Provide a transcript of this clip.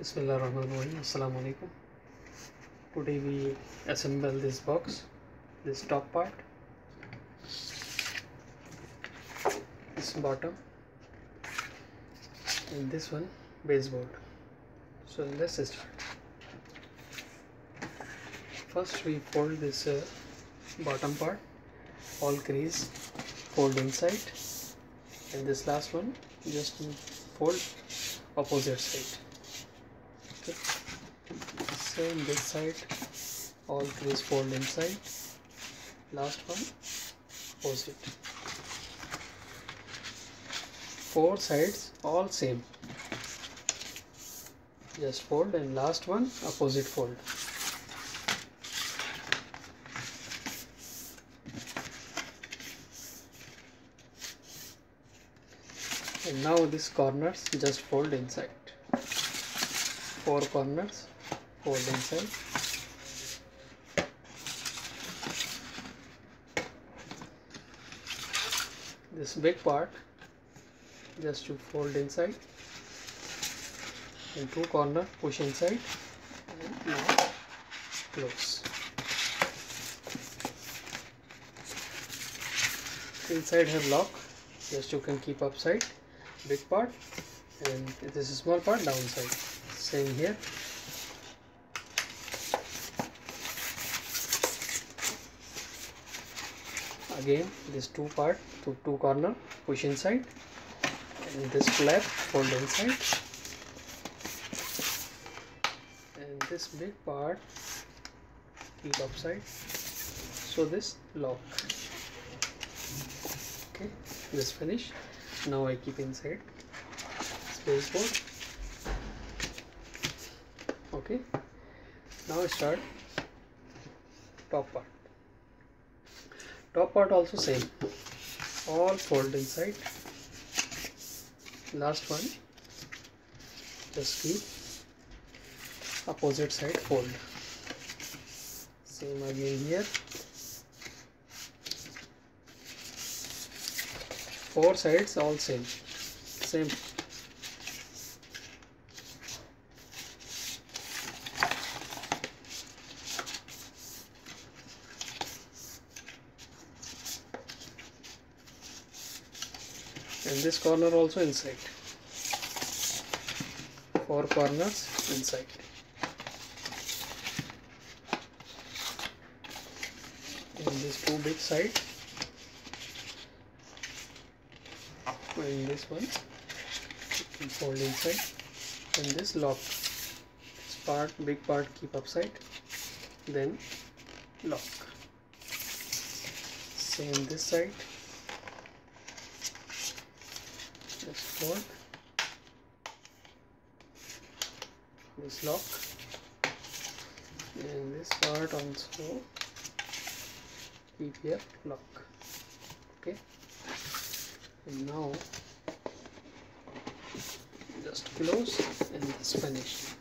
Bismillahirrahmanirrahim. Assalamu alaikum. Today we assemble this box, this top part, this bottom, and this one baseboard. So let's start. First we fold this uh, bottom part, all crease, fold inside, and this last one just fold opposite side same this side all crease fold inside. Last one opposite. Four sides all same. Just fold and last one opposite fold. And now this corners just fold inside. Four corners fold inside this big part just to fold inside. And two corner push inside. And now close. Inside have lock just you can keep upside. Big part and this is small part downside. Same here again this two part to two corner push inside and this flap fold inside and this big part keep upside so this lock. Okay this finish. Now I keep inside. Space board. Okay. Now I start top part top part also same. All fold inside. Last one. Just keep opposite side fold. Same again here. Four sides all same. Same and this corner also inside. Four corners inside. And this two big side. And this one. Fold inside. And this lock. This part big part keep upside. Then lock. Same this side just fold this lock. And this part also. Keep here lock. Okay. And now just close and this finish